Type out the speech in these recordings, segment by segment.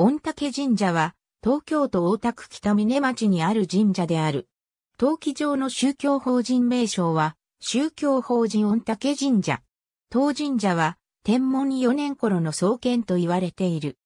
御嶽神社は、東京都大田区北峰町にある神社である。登記上の宗教法人名称は、宗教法人御嶽神社。当神社は、天文4年頃の創建と言われている。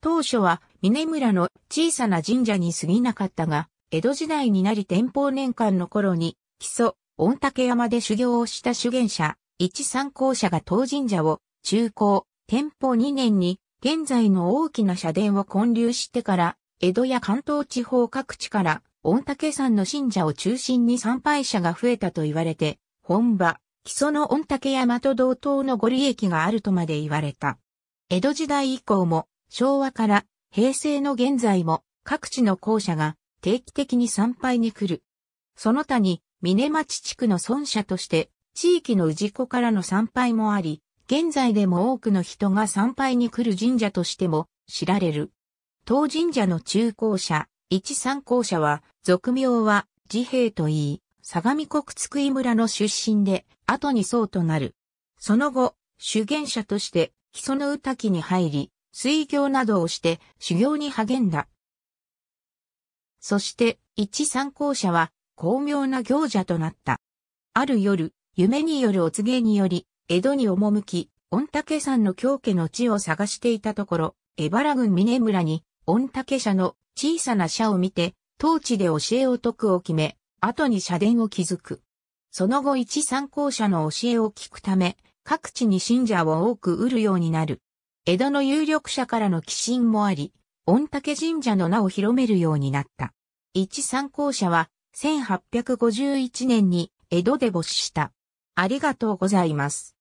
当初は、峰村の小さな神社に過ぎなかったが、江戸時代になり天保年間の頃に、基礎、御嶽山で修行をした修験者、一参考者が当神社を、中高、天保2年に、現在の大きな社殿を建立してから、江戸や関東地方各地から、御嶽山の信者を中心に参拝者が増えたと言われて、本場、基礎の御嶽山と同等のご利益があるとまで言われた。江戸時代以降も、昭和から平成の現在も、各地の校舎が定期的に参拝に来る。その他に、峰町地区の村社として、地域の氏子からの参拝もあり、現在でも多くの人が参拝に来る神社としても知られる。当神社の中高者、一参考者は、俗名は自兵と言い、相模国津久井村の出身で、後に僧となる。その後、修験者として、木曽の歌木に入り、水行などをして修行に励んだ。そして、一参考者は、巧妙な行者となった。ある夜、夢によるお告げにより、江戸に赴き、御嶽山の京家の地を探していたところ、江原郡峰村に、御嶽社の小さな社を見て、当地で教えを説くを決め、後に社殿を築く。その後一参考者の教えを聞くため、各地に信者を多く売るようになる。江戸の有力者からの寄進もあり、御嶽神社の名を広めるようになった。一参考者は、1851年に江戸で没した。ありがとうございます。